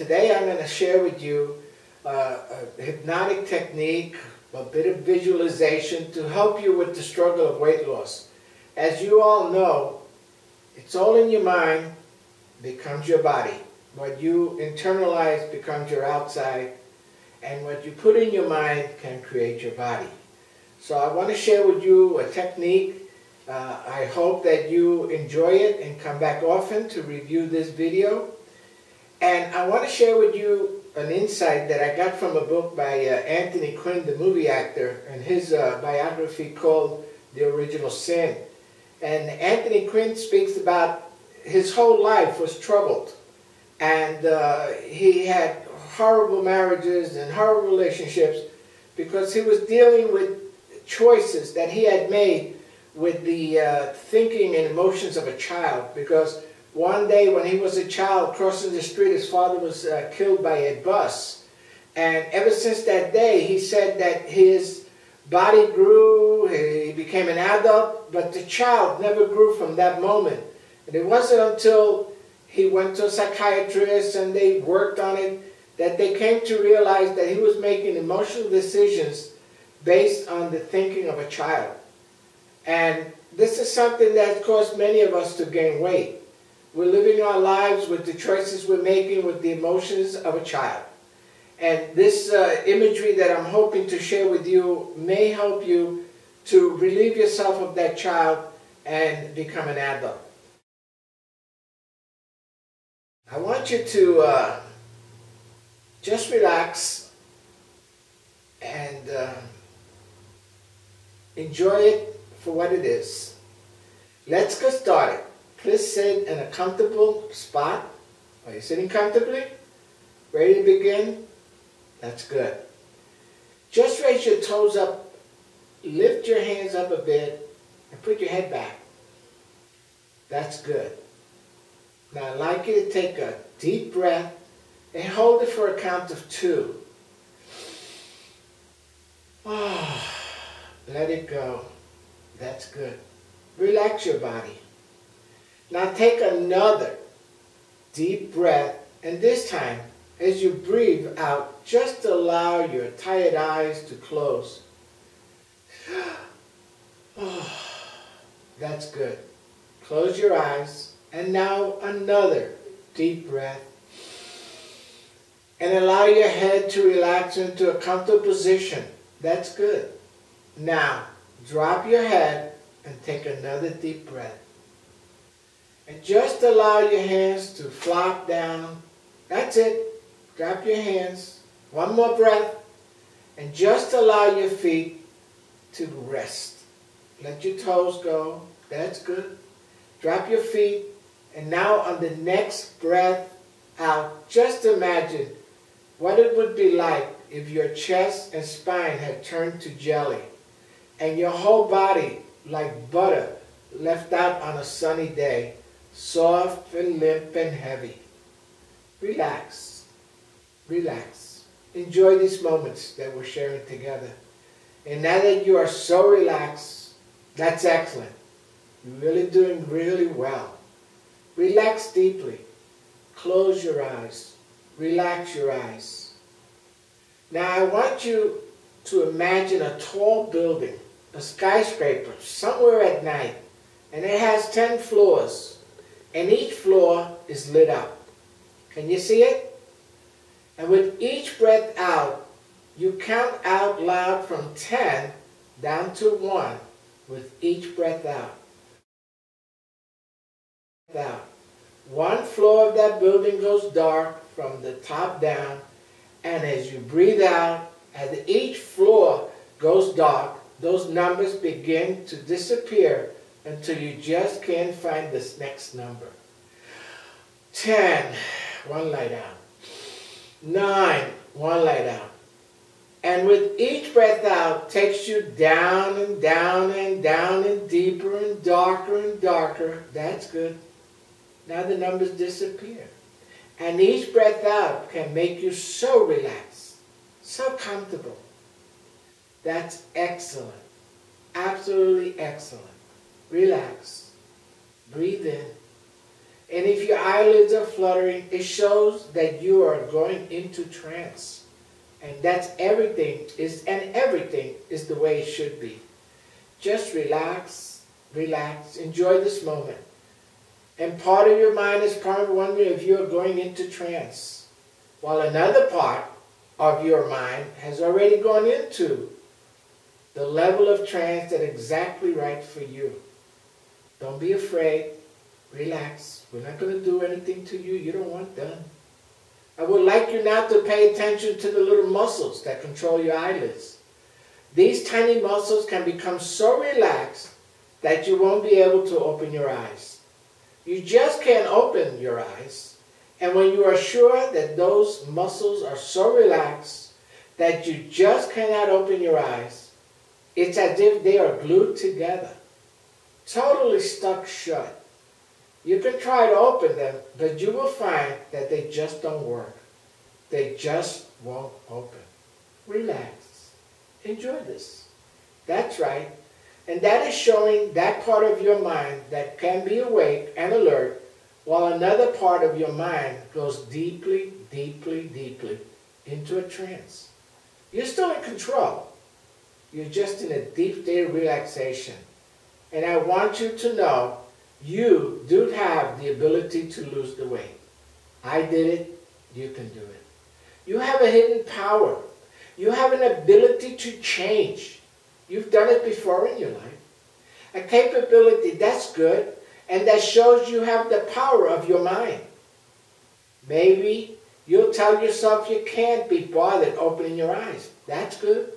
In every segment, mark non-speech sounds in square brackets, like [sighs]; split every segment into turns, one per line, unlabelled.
Today I'm going to share with you uh, a hypnotic technique, a bit of visualization to help you with the struggle of weight loss. As you all know, it's all in your mind, becomes your body. What you internalize becomes your outside, and what you put in your mind can create your body. So I want to share with you a technique uh, I hope that you enjoy it and come back often to review this video. And I want to share with you an insight that I got from a book by uh, Anthony Quinn, the movie actor, and his uh, biography called The Original Sin. And Anthony Quinn speaks about his whole life was troubled. And uh, he had horrible marriages and horrible relationships because he was dealing with choices that he had made with the uh, thinking and emotions of a child because one day when he was a child crossing the street, his father was uh, killed by a bus. And ever since that day, he said that his body grew, he became an adult, but the child never grew from that moment. And it wasn't until he went to a psychiatrist and they worked on it that they came to realize that he was making emotional decisions based on the thinking of a child. And this is something that caused many of us to gain weight. We're living our lives with the choices we're making with the emotions of a child. And this uh, imagery that I'm hoping to share with you may help you to relieve yourself of that child and become an adult. I want you to uh, just relax and uh, enjoy it for what it is. Let's get started. Please sit in a comfortable spot. Are you sitting comfortably? Ready to begin? That's good. Just raise your toes up, lift your hands up a bit, and put your head back. That's good. Now I'd like you to take a deep breath and hold it for a count of two. Oh, let it go. That's good. Relax your body. Now take another deep breath, and this time, as you breathe out, just allow your tired eyes to close. [sighs] Oh, that's good. Close your eyes, and now another deep breath. And allow your head to relax into a comfortable position. That's good. Now, drop your head and take another deep breath. And just allow your hands to flop down. That's it. Drop your hands. One more breath. And just allow your feet to rest. Let your toes go. That's good. Drop your feet. And now on the next breath out, just imagine what it would be like if your chest and spine had turned to jelly and your whole body, like butter, left out on a sunny day, soft and limp and heavy. Relax. Relax. Enjoy these moments that we're sharing together. And now that you are so relaxed, that's excellent. You're really doing really well. Relax deeply. Close your eyes. Relax your eyes. Now I want you to imagine a tall building a skyscraper somewhere at night, and it has 10 floors, and each floor is lit up. Can you see it? And with each breath out, you count out loud from 10 down to 1 with each breath out. Out. One floor of that building goes dark from the top down, and as you breathe out, as each floor goes dark, those numbers begin to disappear until you just can't find this next number. 10, one light out. 9, one light down. And with each breath out takes you down and down and down and deeper and darker and darker. That's good. Now the numbers disappear. And each breath out can make you so relaxed, so comfortable. That's excellent. Absolutely excellent. Relax. Breathe in. And if your eyelids are fluttering, it shows that you are going into trance. And that's everything is and everything is the way it should be. Just relax, relax, enjoy this moment. And part of your mind is probably wondering if you're going into trance. While another part of your mind has already gone into the level of trance that's exactly right for you. Don't be afraid. Relax. We're not going to do anything to you you don't want done. I would like you now to pay attention to the little muscles that control your eyelids. These tiny muscles can become so relaxed that you won't be able to open your eyes. You just can't open your eyes. And when you are sure that those muscles are so relaxed that you just cannot open your eyes, it's as if they are glued together, totally stuck shut. You can try to open them, but you will find that they just don't work. They just won't open. Relax. Enjoy this. That's right. And that is showing that part of your mind that can be awake and alert while another part of your mind goes deeply, deeply, deeply into a trance. You're still in control. You're just in a deep state of relaxation. And I want you to know you do have the ability to lose the weight. I did it, you can do it. You have a hidden power. You have an ability to change. You've done it before in your life. A capability, that's good, and that shows you have the power of your mind. Maybe you'll tell yourself you can't be bothered opening your eyes. That's good.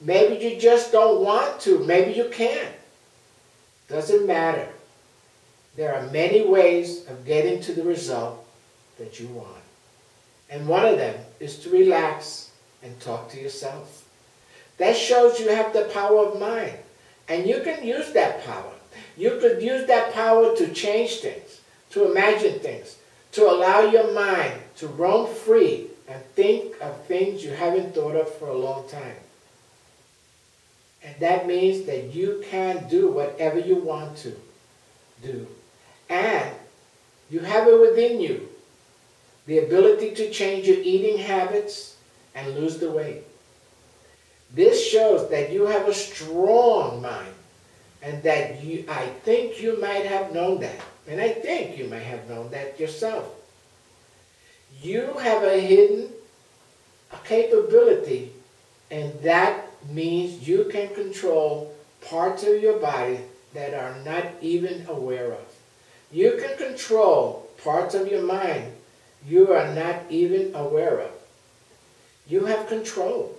Maybe you just don't want to. Maybe you can't. Doesn't matter. There are many ways of getting to the result that you want. And one of them is to relax and talk to yourself. That shows you have the power of mind. And you can use that power. You could use that power to change things, to imagine things, to allow your mind to roam free and think of things you haven't thought of for a long time. And that means that you can do whatever you want to do. And you have it within you the ability to change your eating habits and lose the weight. This shows that you have a strong mind and that you, I think you might have known that. And I think you may have known that yourself. You have a hidden capability and that means you can control parts of your body that are not even aware of. You can control parts of your mind you are not even aware of. You have control.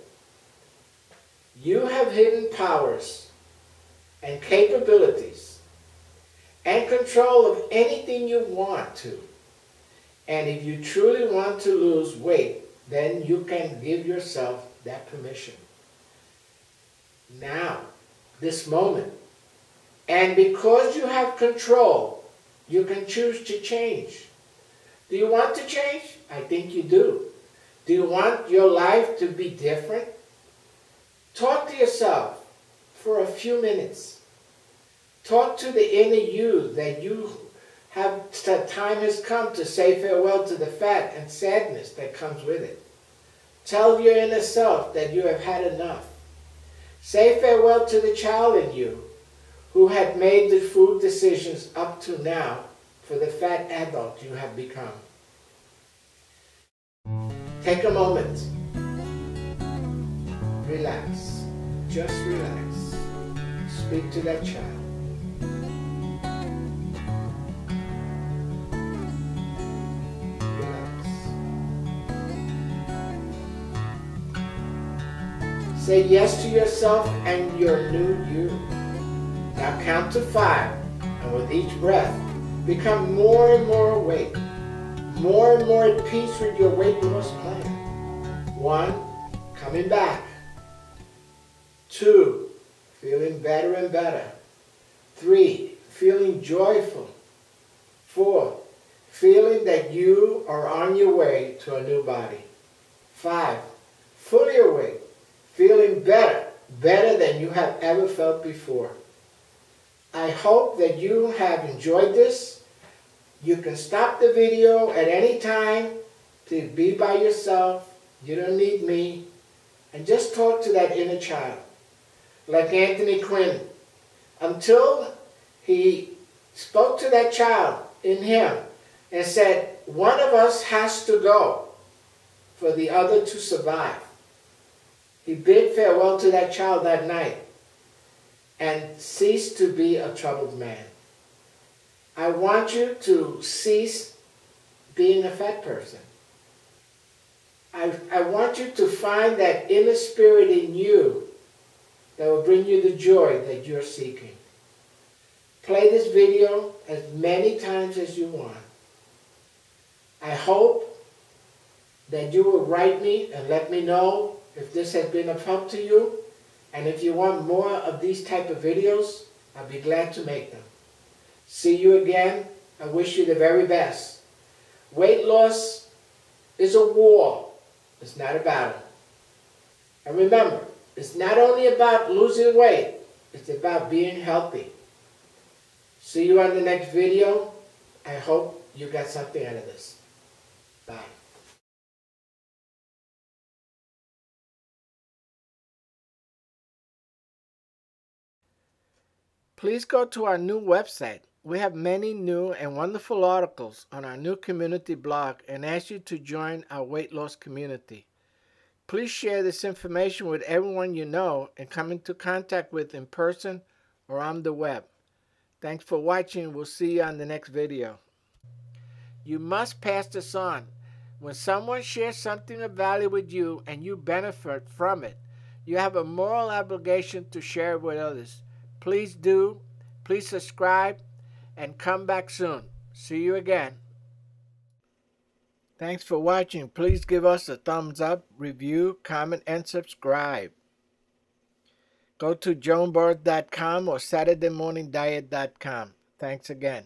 You have hidden powers and capabilities and control of anything you want to. And if you truly want to lose weight, then you can give yourself that permission. Now, this moment. And because you have control, you can choose to change. Do you want to change? I think you do. Do you want your life to be different? Talk to yourself for a few minutes. Talk to the inner you that you have the time has come to say farewell to the fat and sadness that comes with it. Tell your inner self that you have had enough. Say farewell to the child in you who had made the food decisions up to now for the fat adult you have become. Take a moment. Relax. Just relax. Speak to that child. Say yes to yourself and your new you. Now count to five, and with each breath, become more and more awake, more and more at peace with your weight loss plan. One, coming back. Two, feeling better and better. Three, feeling joyful. Four, feeling that you are on your way to a new body. Five, fully awake, feeling better, better than you have ever felt before. I hope that you have enjoyed this You can stop the video at any time to be by yourself. You don't need me. And just talk to that inner child. Like Anthony Quinn. Until he spoke to that child in him and said, one of us has to go for the other to survive. He bid farewell to that child that night and ceased to be a troubled man. I want you to cease being a fat person. I, I want you to find that inner spirit in you that will bring you the joy that you're seeking. Play this video as many times as you want. I hope that you will write me and let me know if this has been of help to you. And if you want more of these type of videos, I'll be glad to make them. See you again. I wish you the very best. Weight loss is a war. It's not a battle. And remember, it's not only about losing weight, it's about being healthy. See you on the next video. I hope you got something out of this. Bye. Please go to our new website. We have many new and wonderful articles on our new community blog and ask you to join our weight loss community. Please share this information with everyone you know and come into contact with in person or on the web. Thanks for watching. We'll see you on the next video. You must pass this on. When someone shares something of value with you and you benefit from it, you have a moral obligation to share it with others. Please do. Please subscribe and come back soon. See you again. Thanks for watching. Please give us a thumbs up, review, comment, and subscribe. Go to joanburrows.com or SaturdayMorningDiet.com. Thanks again.